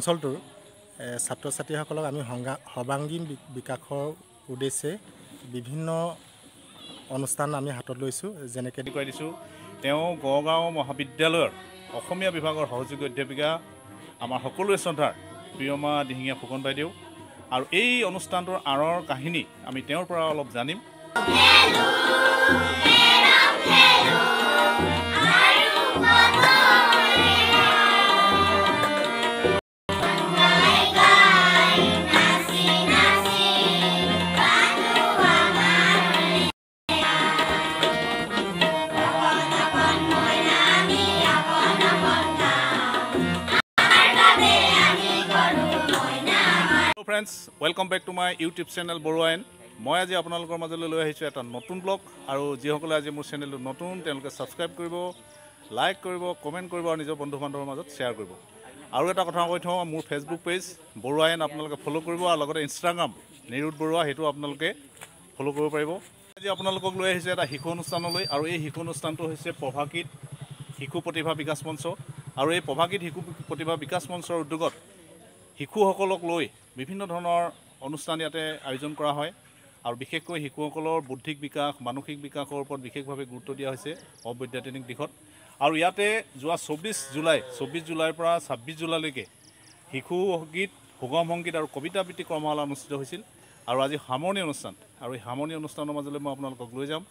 অঞ্চলটোৰ ছাত্ৰ ছাত্ৰীসকলক আমি সংগা সৰ্বাংগীন বিকাশৰ উদ্দেশ্যে বিভিন্ন অনুষ্ঠান আমি হাতত লৈছোঁ যেনেকৈ দেখুৱাই দিছোঁ। তেওঁ গড়গাঁও মহাবিদ্যালয়ৰ অসমীয়া বিভাগৰ সহযোগী অধ্যাপিকা আমাৰ সকলোৰে শ্ৰদ্ধাৰ প্ৰিয়মা দিহিঙীয়া ফুকন বাইদেউ। আৰু এই অনুষ্ঠানটোৰ আঁৰৰ কাহিনী আমি তেওঁৰ পৰা অলপ জানিম। Friends welcome back to my YouTube channel বড়োৱাইন মই আজি আপোনালোকৰ মাজলৈ লৈ আহিছোঁ এটা নতুন ব্লগ আৰু যিসকলে আজি মোৰ চেনেলটো নতুন তেওঁলোকে ছাবস্ক্ৰাইব কৰিব লাইক কৰিব কমেণ্ট কৰিব আৰু নিজৰ বন্ধু বান্ধৱৰ মাজত শ্বেয়াৰ কৰিব। আৰু এটা কথা কৈ থওঁ মোৰ ফেচবুক পেজ বড়োৱাইন আপোনালোকে ফ'ল' কৰিব আৰু লগতে ইনষ্টাগ্ৰাম নিৰুদ বৰুৱা সেইটো আপোনালোকে ফ'ল' কৰিব পাৰিব। আজি আপোনালোকক লৈ আহিছোঁ এটা শিশু অনুষ্ঠানলৈ আৰু এই শিশু অনুষ্ঠানটো হৈছে প্ৰভাকীত শিশু প্ৰতিভা বিকাশ মঞ্চ। আৰু এই প্ৰভাকীত শিশু প্ৰতিভা বিকাশ মঞ্চৰ উদ্যোগত শিশুসকলক লৈ বিভিন্ন ধৰণৰ অনুষ্ঠান ইয়াতে আয়োজন কৰা হয় আৰু বিশেষকৈ শিশুসকলৰ বৌদ্ধিক বিকাশ মানসিক বিকাশৰ ওপৰত বিশেষভাৱে গুৰুত্ব দিয়া হৈছে অবৈদ্যাতিক দিশত। আৰু ইয়াতে যোৱা চৌব্বিছ জুলাই চৌব্বিছ জুলাইৰ পৰা ছাব্বিছ জুলাইলৈকে শিশু গীত সুগম সংগীত আৰু কবিতা আবৃত্তি কৰ্মশালা অনুষ্ঠিত হৈছিল। আৰু আজি সামৰণি অনুষ্ঠান। আৰু এই সামৰণি অনুষ্ঠানৰ মাজলৈ মই আপোনালোকক লৈ যাম।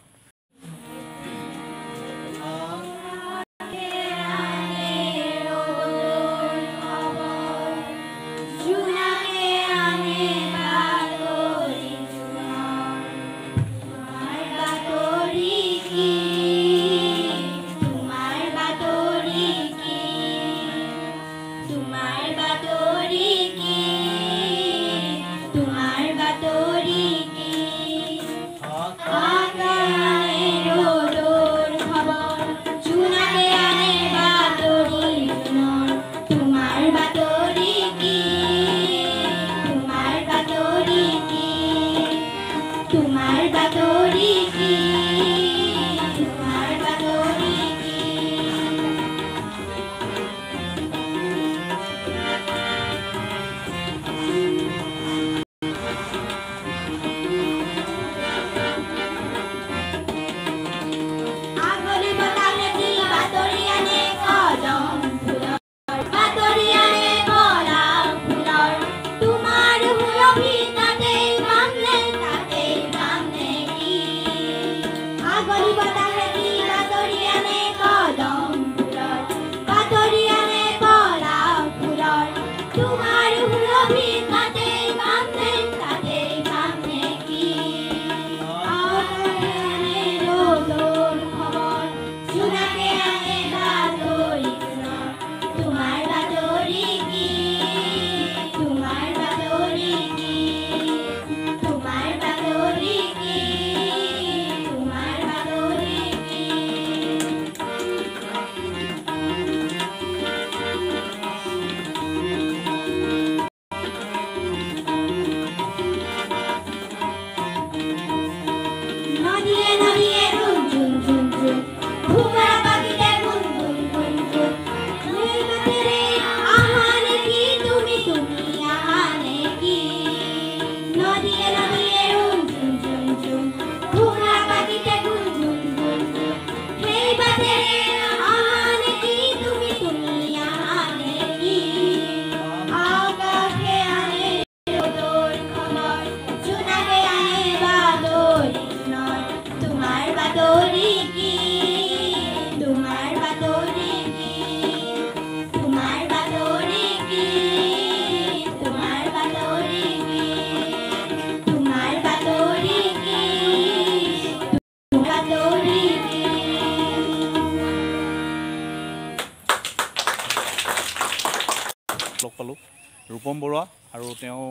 তেওঁ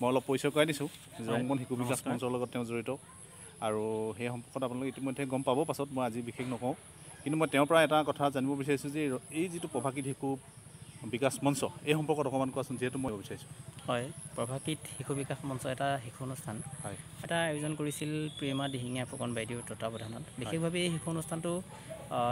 মই অলপ পৰিচয় কৰাই দিছোঁ জংমন শিশু বিকাশ মঞ্চৰ লগত তেওঁ জড়িত। আৰু সেই সম্পৰ্কত আপোনালোকে ইতিমধ্যে গম পাব পাছত মই আজি বিশেষ নকওঁ। কিন্তু মই তেওঁৰ পৰা এটা কথা জানিব বিচাৰিছোঁ যে এই যিটো প্ৰভাকীত শিশু বিকাশ মঞ্চ এই সম্পৰ্কত অকণমান কোৱাচোন যিহেতু মই বিচাৰিছোঁ। হয় প্ৰভাকীত শিশু বিকাশ মঞ্চ এটা শিশু অনুষ্ঠান। হয়। এটা আয়োজন কৰিছিল প্ৰেমা দিহিঙীয়া ফুকন বাইদেউৰ তত্বাৱধানত। বিশেষভাৱে এই শিশু অনুষ্ঠানটো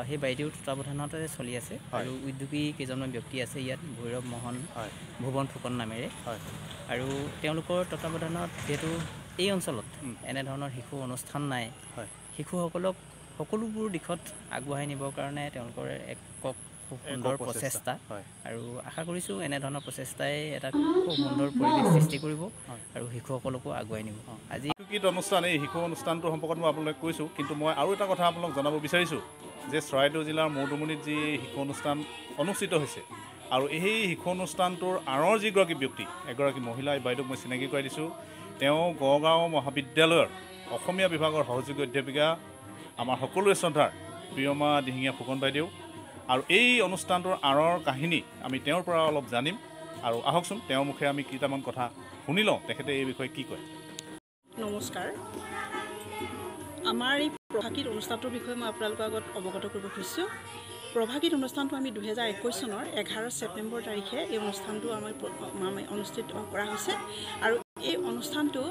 সেই বাইদেউৰ তত্বাৱধানতে চলি আছে। আৰু উদ্যোগী কেইজনমান ব্যক্তি আছে ইয়াত ভৈৰৱ মোহন হয়। ভুৱন ফুকন নামেৰে। হয়। আৰু তেওঁলোকৰ তত্বাৱধানত যিহেতু এই অঞ্চলত। এনেধৰণৰ শিশু অনুষ্ঠান নাই হয়। শিশুসকলক সকলোবোৰ দিশত আগবঢ়াই নিবৰ কাৰণে তেওঁলোকৰ এক ক- খুব সুন্দৰ প্ৰচেষ্টা হয়। আৰু আশা কৰিছোঁ এনেধৰণৰ প্ৰচেষ্টাই এটা খুব সুন্দৰ পৰিৱেশ সৃষ্টি কৰিব আৰু শিশুসকলকো আগুৱাই নিব। আজি শিশুগীত অনুষ্ঠান এই শিশু অনুষ্ঠানটোৰ সম্পৰ্কত মই আপোনালোকে কৈছোঁ কিন্তু মই আৰু এটা কথা আপোনালোক জনাব বিচাৰিছোঁ। যে চৰাইদেউ জিলাৰ মৌদুমনিত যি শিশু অনুষ্ঠান অনুষ্ঠিত হৈছে আৰু সেই শিশু অনুষ্ঠানটোৰ আঁৰৰ যিগৰাকী ব্যক্তি এগৰাকী মহিলা এই বাইদেউক মই চিনাকি কৰাই দিছোঁ। তেওঁ গড়গাঁও মহাবিদ্যালয়ৰ অসমীয়া বিভাগৰ সহযোগী অধ্যাপিকা আমাৰ সকলোৰে শ্ৰদ্ধাৰ প্ৰিয়মা দিহিঙীয়া ফুকন বাইদেউ। আৰু এই অনুষ্ঠানটোৰ আঁৰৰ কাহিনী আমি তেওঁৰ পৰা অলপ জানিম আৰু আহকচোন তেওঁৰ মুখে আমি কেইটামান কথা শুনি লওঁ তেখেতে এই বিষয়ে কি কয়? নমস্কাৰ। আমাৰ এই প্ৰভাগীত অনুষ্ঠানটোৰ বিষয়ে মই আপোনালোকৰ আগত অৱগত কৰিব খুজিছোঁ। প্ৰভাগীত অনুষ্ঠানটো আমি দুহেজাৰ একৈছ চনৰ এঘাৰ ছেপ্টেম্বৰ তাৰিখে এই অনুষ্ঠানটো আমাৰ অনুষ্ঠিত কৰা হৈছে। আৰু এই অনুষ্ঠানটো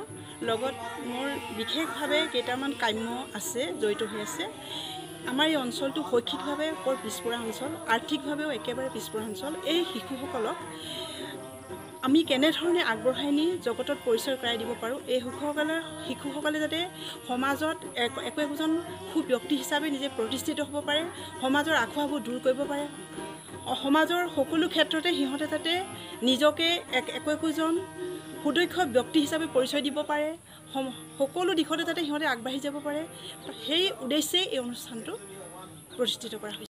লগত মোৰ বিশেষভাৱে কেইটামান কাম্য আছে জড়িত হৈ আছে। আমাৰ এই অঞ্চলটো শৈক্ষিকভাৱে বৰ পিছপৰা অঞ্চল আৰ্থিকভাৱেও একেবাৰে পিছপৰা অঞ্চল। এই শিশুসকলক আমি কেনেধৰণে আগবঢ়াই নি জগতত পৰিচয় কৰাই দিব পাৰোঁ? এই শিশুসকলে শিশুসকলে যাতে সমাজত এক একো একোজন সুব্যক্তি হিচাপে নিজে প্ৰতিষ্ঠিত হ'ব পাৰে সমাজৰ আখোৱাবোৰ দূৰ কৰিব পাৰে। সমাজৰ সকলো ক্ষেত্ৰতে সিহঁতে যাতে নিজকে এক একো একোজন সুদক্ষ ব্যক্তি হিচাপে পৰিচয় দিব পাৰে সকলো দিশতে যাতে সিহঁতে আগবাঢ়ি যাব পাৰে। সেই উদ্দেশ্যেই এই অনুষ্ঠানটো প্ৰতিষ্ঠিত কৰা হৈছে।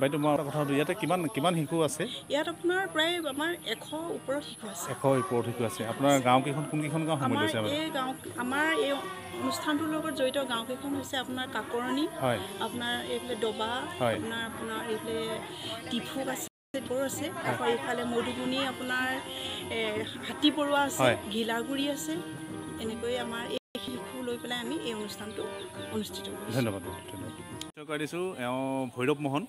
বাইদেউ মই এটা কথা সুধোঁ ইয়াতে কিমান কিমান শিশু আছে? ইয়াত আপোনাৰ প্ৰায় আমাৰ এশ ওপৰত শিশু আছে। এশ ওপৰত শিশু আছে। আপোনাৰ গাঁওকেইখন কোনকেইখন গাঁও সামৰি লৈছে? এই গাঁও আমাৰ এই অনুষ্ঠানটোৰ লগত জড়িত গাঁওকেইখন হৈছে আপোনাৰ কাকৰণি হয়। আপোনাৰ এইফালে ডবা হয়। আপোনাৰ আপোনাৰ এইফালে টিফুক আছে বৰ আছে। আকৌ এইফালে মধুবনী আপোনাৰ এ, হাতী পৰুৱা আছে। ঘিলাগুৰি আছে। এনেকৈ আমাৰ এই শিশু লৈ পেলাই আমি এই অনুষ্ঠানটো অনুষ্ঠিত কৰিছোঁ। ধন্যবাদ ধন্যবাদ। দিছোঁ এওঁ ভৈৰৱ মোহন।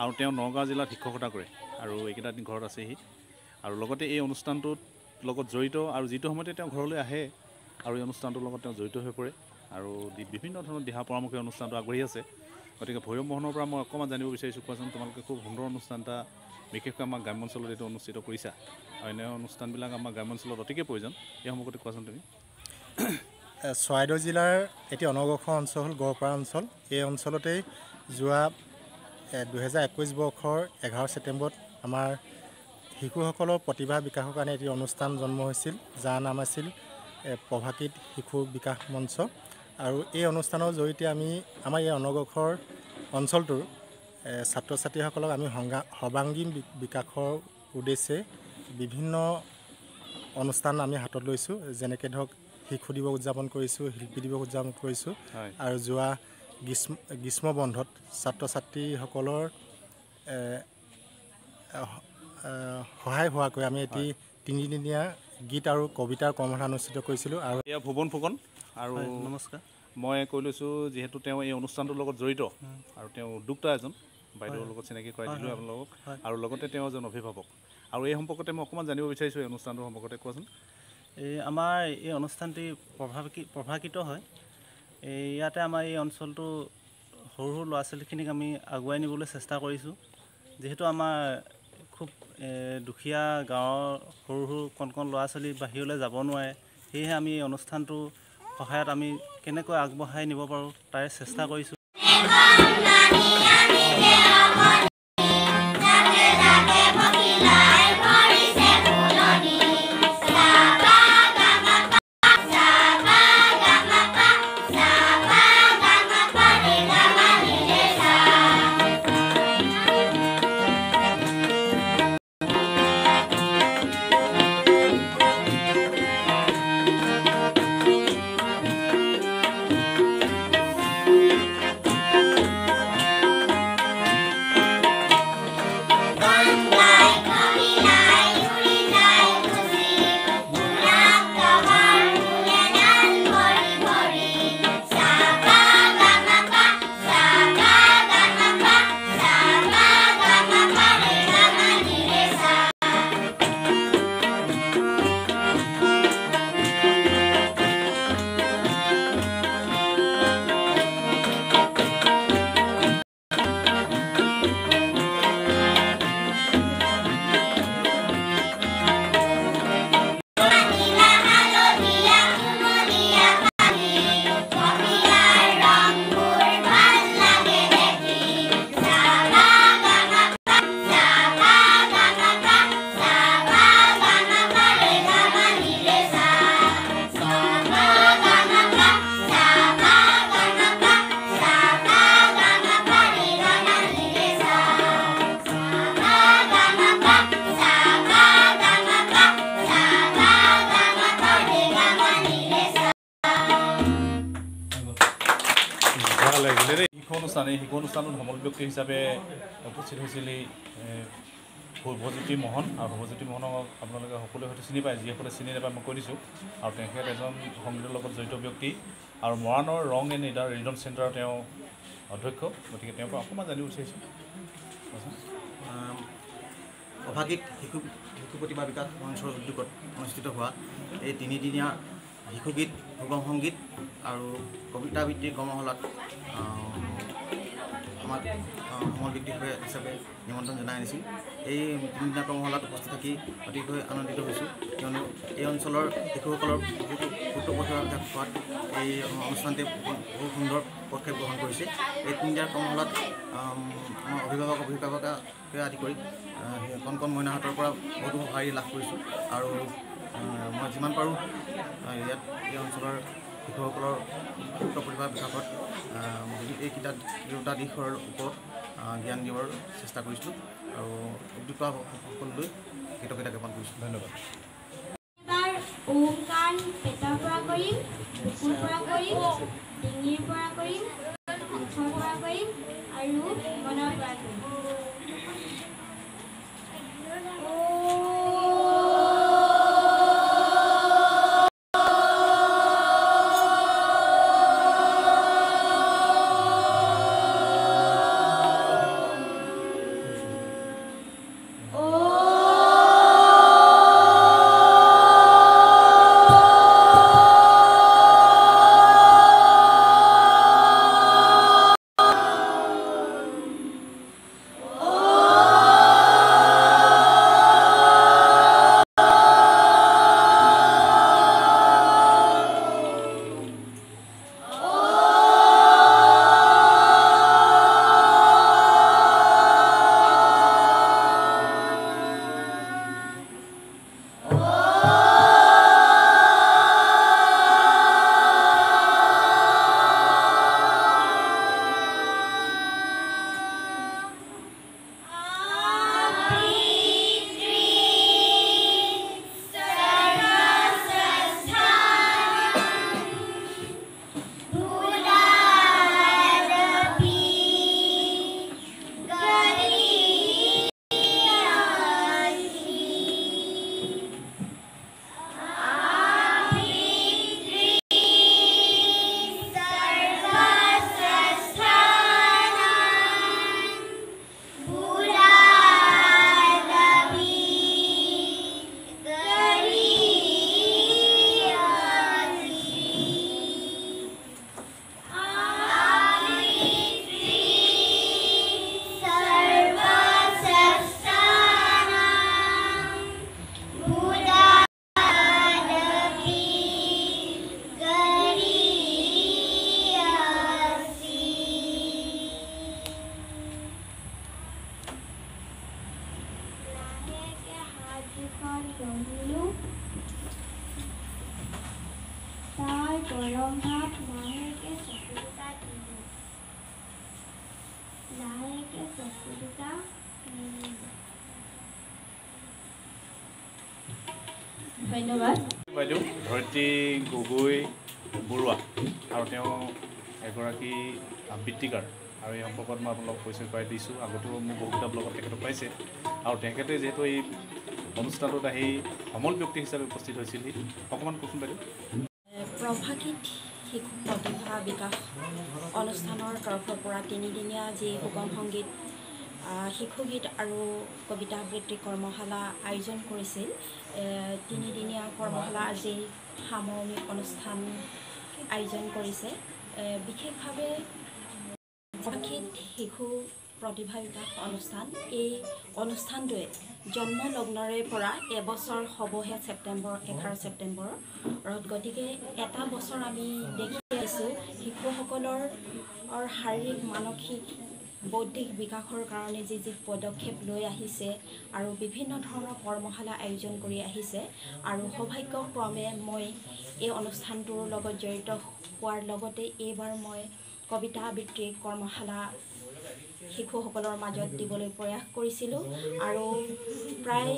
আৰু তেওঁ নগাঁও জিলাত শিক্ষকতা কৰে আৰু এইকেইটা দিন ঘৰত আছেহি। আৰু লগতে এই অনুষ্ঠানটোত লগত জড়িত আৰু যিটো সময়তে তেওঁ ঘৰলৈ আহে আৰু এই অনুষ্ঠানটোৰ লগত তেওঁ জড়িত হৈ পৰে আৰু বিভিন্ন ধৰণৰ দিহা পৰামৰ্শ অনুষ্ঠানটো আগবাঢ়ি আছে। গতিকে ভৈৰৱ মোহনৰ পৰা মই অকণমান জানিব বিচাৰিছোঁ কোৱাচোন তোমালোকে খুব সুন্দৰ অনুষ্ঠান এটা বিশেষকৈ আমাৰ গ্ৰাম্যাঞ্চলত এইটো অনুষ্ঠিত কৰিছা। আৰু এনে অনুষ্ঠানবিলাক আমাৰ গ্ৰাম্যাঞ্চলত অতিকৈ প্ৰয়োজন এই সম্পৰ্কতে কোৱাচোন তুমি। চৰাইদেউ জিলাৰ এটি অনগ্ৰসৰ অঞ্চল হ'ল গড়পাৰা অঞ্চল। এই অঞ্চলতেই যোৱা দুহেজাৰ একৈছ বৰ্ষৰ এঘাৰ ছেপ্টেম্বৰত আমাৰ শিশুসকলৰ প্ৰতিভা বিকাশৰ কাৰণে এটি অনুষ্ঠান জন্ম হৈছিল। যাৰ নাম আছিল প্ৰভাকীত শিশু বিকাশ মঞ্চ। আৰু এই অনুষ্ঠানৰ জৰিয়তে আমি আমাৰ এই অনগ্ৰসৰ অঞ্চলটোৰ ছাত্ৰ ছাত্ৰীসকলক আমি সংগা সৰ্বাংগীন বিকাশৰ উদ্দেশ্যে বিভিন্ন অনুষ্ঠান আমি হাতত লৈছোঁ। যেনেকৈ ধৰক শিশু দিৱস উদযাপন কৰিছোঁ শিল্পী দিৱস উদযাপন কৰিছোঁ। আৰু যোৱা গ্ৰীষ্ম গ্ৰীষ্ম বন্ধত ছাত্ৰ ছাত্ৰীসকলৰ সহায় হোৱাকৈ আমি এটি তিনিদিনীয়া গীত আৰু কবিতাৰ কৰ্মশালা অনুষ্ঠিত কৰিছিলোঁ আৰু এয়া ভুৱন ফুকন আৰু নমস্কাৰ। মই কৈ লৈছোঁ যিহেতু তেওঁ এই অনুষ্ঠানটোৰ লগত জড়িত আৰু তেওঁ উদ্যোক্তা এজন বাইদেউৰ লগত চিনাকি কৰাই দিলোঁ আপোনালোকক। আৰু লগতে তেওঁ এজন অভিভাৱক। আৰু এই সম্পৰ্কতে মই অকণমান জানিব বিচাৰিছোঁ এই অনুষ্ঠানটোৰ সম্পৰ্কতে। কোৱাচোন। এই আমাৰ এই অনুষ্ঠানটি প্ৰভাৱিত প্ৰভাৱিত হয়। ইয়াতে আমাৰ এই অঞ্চলটো সৰু সৰু ল'ৰা ছোৱালীখিনিক আমি আগুৱাই নিবলৈ চেষ্টা কৰিছোঁ। যিহেতু আমাৰ খুব দুখীয়া গাঁৱৰ সৰু সৰু কণ কণ ল'ৰা ছোৱালী বাহিৰলৈ যাব নোৱাৰে সেয়েহে আমি এই অনুষ্ঠানটো সহায়ত আমি কেনেকৈ আগবঢ়াই নিব পাৰোঁ তাৰে চেষ্টা কৰিছোঁ। অনুষ্ঠান এই শিশু অনুষ্ঠানত সমল ব্যক্তি হিচাপে উপস্থিত হৈছিল শুভজ্যোতি মোহন আৰু শুভজ্যোতি মোহনক আপোনালোকে সকলোৱে হয়তো চিনি পায় যিসকলে চিনি নাপায় মই কৈ দিছোঁ। আৰু তেখেত এজন সংগীতৰ লগত জড়িত ব্যক্তি। আৰু মৰাণৰ ৰং এণ্ড ইডাৰ ৰিজন চেণ্টাৰৰ তেওঁ অধ্যক্ষ। গতিকে তেওঁৰ পৰা অকণমান জানিব বিচাৰিছোঁ। অভাগীত শিশু শিশু প্ৰতিভা বিকাশ মঞ্চৰ উদ্যোগত অনুষ্ঠিত হোৱা এই তিনিদিনীয়া শিশুগীত সুগম সংগীত আৰু কবিতা আবৃত্তিৰ কৰ্মশালাত আমাক সমল ব্যক্তি হিচাপে- নিমন্ত্ৰণ জনাই আনিছিল। এই তিনিদিনীয়া কৰ্মশালাত উপস্থিত থাকি অতিকৈ আনন্দিত হৈছোঁ। কিয়নো এই অঞ্চলৰ শিশুসকলৰ বহুতো গুৰুত্ব প্ৰতিভা বিকাশ হোৱাত এই অনুষ্ঠানটোৱে বহুত সুন্দৰ পদক্ষেপ গ্ৰহণ কৰিছে। এই তিনিদিনীয়া কৰ্মশালাত আম, আমাৰ অভিভাৱক অভিভাৱকে আদি কৰি কণ কণ মইনাহঁতৰ পৰা বহুতো সঁহাৰি লাভ কৰিছোঁ। আৰু মই যিমান পাৰোঁ ইয়াত এই অঞ্চলৰ শিশুসকলৰ সুপ্ত প্ৰতিভা বিকাশত এইকেইটা দুটা দিশৰ ওপৰত জ্ঞান দিবৰ চেষ্টা কৰিছিলোঁ আৰু উদ্যোগ সকলোলৈ কৃতজ্ঞতা জ্ঞাপন কৰিছোঁ ধন্যবাদ। এবাৰ ওমকাৰ পেটৰ পৰা কৰিম বুকুৰ পৰা কৰিম ডিঙিৰ পৰা কৰিম মুখৰ পৰা কৰিম আৰু মনৰ পৰা কৰিম। গৰম ভাত লাহেকে চকু দুটা দিলো লাহেকে চকু দুটা ধন্যবাদ। বাইদেউ ধৰিত্ৰী গগৈ বৰুৱা আৰু তেওঁ এগৰাকী আবৃত্তিকাৰ আৰু এই সম্পৰ্কত মই আপোনালোকক পৰিচয় কৰাই দিছোঁ। আগতেও মোৰ বহুকেইটা ব্লগত তেখেতক পাইছে আৰু তেখেতে যিহেতু এই অনুষ্ঠানটোত আহি সমল ব্যক্তি হিচাপে উপস্থিত হৈছিলহি অকণমান কওকচোন বাইদেউ। প্ৰভাগীত শিশু প্ৰতিভা বিকাশ অনুষ্ঠানৰ তৰফৰ পৰা তিনিদিনীয়া যি সুগম সংগীত শিশুগীত আৰু কবিতা আবৃত্তি কৰ্মশালা আয়োজন কৰিছিল। তিনিদিনীয়া কৰ্মশালা আজি সামৰণি অনুষ্ঠান আয়োজন কৰিছে। বিশেষভাৱে প্ৰভাগীত শিশু প্ৰতিভা বিকাশ অনুষ্ঠান। এই অনুষ্ঠানটোৱে জন্ম লগ্নৰে পৰা এবছৰ হ'বহে ছেপ্টেম্বৰ এঘাৰ ছেপ্টেম্বৰত গতিকে এটা বছৰ আমি দেখি আছোঁ শিশুসকলৰ শাৰীৰিক মানসিক বৌদ্ধিক বিকাশৰ কাৰণে যি যি পদক্ষেপ লৈ আহিছে আৰু বিভিন্ন ধৰণৰ কৰ্মশালা আয়োজন কৰি আহিছে আৰু সৌভাগ্যক্ৰমে মই এই অনুষ্ঠানটোৰ লগত জড়িত হোৱাৰ লগতে এইবাৰ মই কবিতা আবৃত্তিৰ কৰ্মশালা শিশুসকলৰ মাজত দিবলৈ প্ৰয়াস কৰিছিলোঁ আৰু প্ৰায়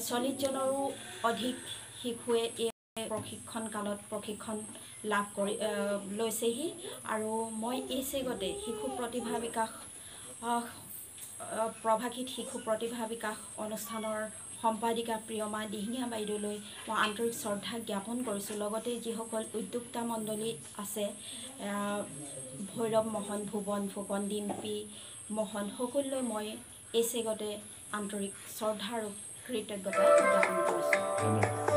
চল্লিছজনৰো অধিক শিশুৱে এই প্ৰশিক্ষণ কালত প্ৰশিক্ষণ লাভ কৰি লৈছেহি আৰু মই এই চেগতে শিশু প্ৰতিভা বিকাশ প্ৰভাষিত শিশু প্ৰতিভা বিকাশ অনুষ্ঠানৰ সম্পাদিকা প্ৰিয়মা দিহিঙীয়া বাইদেউলৈ মই আন্তৰিক শ্ৰদ্ধা জ্ঞাপন কৰিছোঁ। লগতে যিসকল উদ্যোক্তা মণ্ডলী আছে ভৈৰৱ মোহন ভুৱন ফুকন ডিম্পী মোহন সকলোলৈ মই এই চেগতে আন্তৰিক শ্ৰদ্ধা আৰু কৃতজ্ঞতা জ্ঞাপন কৰিছোঁ।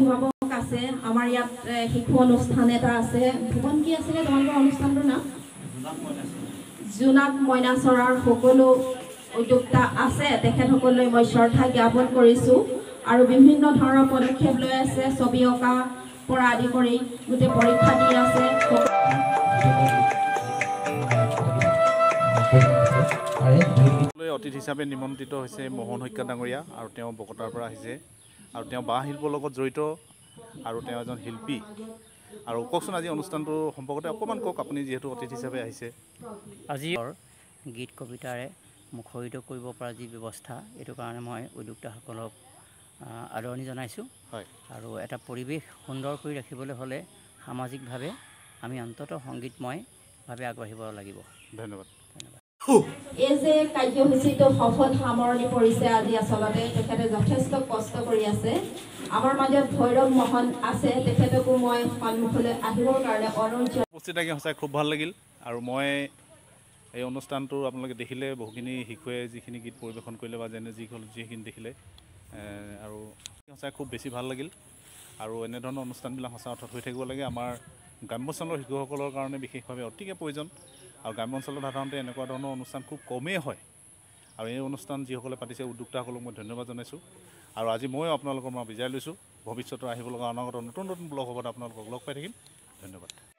অভিভাৱক আছে আমাৰ ইয়াত শিশু অনুষ্ঠান এটা আছে। ভুৱন কি আছিলে? তোমালোকৰ অনুষ্ঠানটোৰ নাম? জোনাক মইনাচৰাৰ সকলো উদ্যোক্তা আছে। তেখেতসকললৈ মই শ্ৰদ্ধা জ্ঞাপন কৰিছোঁ আৰু বিভিন্ন ধৰণৰ পদক্ষেপ লৈ আছে। ছবি অঁকা পৰা আদি কৰি গোটেই পৰীক্ষা দি আছে। অতিথি হিচাপে নিমন্ত্ৰিত হৈছে মোহন শইকীয়া ডাঙৰীয়া আৰু তেওঁ বকতাৰ পৰা আহিছে। আৰু তেওঁ বাঁহ শিল্পৰ লগত জড়িত আৰু তেওঁ এজন শিল্পী। আৰু কওকচোন আজি অনুষ্ঠানটো সম্পৰ্কতে অকণমান কওক আপুনি যিহেতু অতিথি হিচাপে আহিছে। আজি গীত কবিতাৰে মুখৰিত কৰিব পৰা যি ব্যৱস্থা এইটো কাৰণে মই উদ্যোক্তাসকলক আদৰণি জনাইছোঁ। হয়। আৰু এটা পৰিৱেশ সুন্দৰ কৰি ৰাখিবলৈ হ'লে সামাজিকভাৱে আমি অন্ততঃ সংগীতময়ভাৱে আগবাঢ়িব লাগিব। ধন্যবাদ। এই যে কাৰ্যসূচীটো সফল সামৰণি পৰিছে আজি আচলতে তেখেতে যথেষ্ট কষ্ট কৰি আছে। আমাৰ মাজত ভৈৰৱ মোহন আছে তেখেতকো মই সন্মুখলৈ আহিবৰ কাৰণে অনুৰোধ। উপস্থিত থাকি সঁচাই খুব ভাল লাগিল আৰু মই এই অনুষ্ঠানটো আপোনালোকে দেখিলে বহুখিনি শিশুৱে যিখিনি গীত পৰিৱেশন কৰিলে বা যেনে যিসকল যিখিনি দেখিলে আৰু সঁচাই খুব বেছি ভাল লাগিল। আৰু এনেধৰণৰ অনুষ্ঠানবিলাক সঁচা অৰ্থত হৈ থাকিব লাগে। আমাৰ গ্ৰাম্য অঞ্চলৰ শিশুসকলৰ কাৰণে বিশেষভাৱে অতিকে প্ৰয়োজন। আৰু গ্ৰাম্য অঞ্চলত সাধাৰণতে এনেকুৱা ধৰণৰ অনুষ্ঠান খুব কমেই হয়। আৰু এই অনুষ্ঠান যিসকলে পাতিছে উদ্যোক্তাসকলক মই ধন্যবাদ জনাইছোঁ। আৰু আজি ময়ো আপোনালোকৰ মই বিজাই লৈছোঁ। ভৱিষ্যতৰ আহিব লগা অনাগত নতুন নতুন ব্লগ হ'ব আপোনালোকক লগ পাই থাকিম। ধন্যবাদ।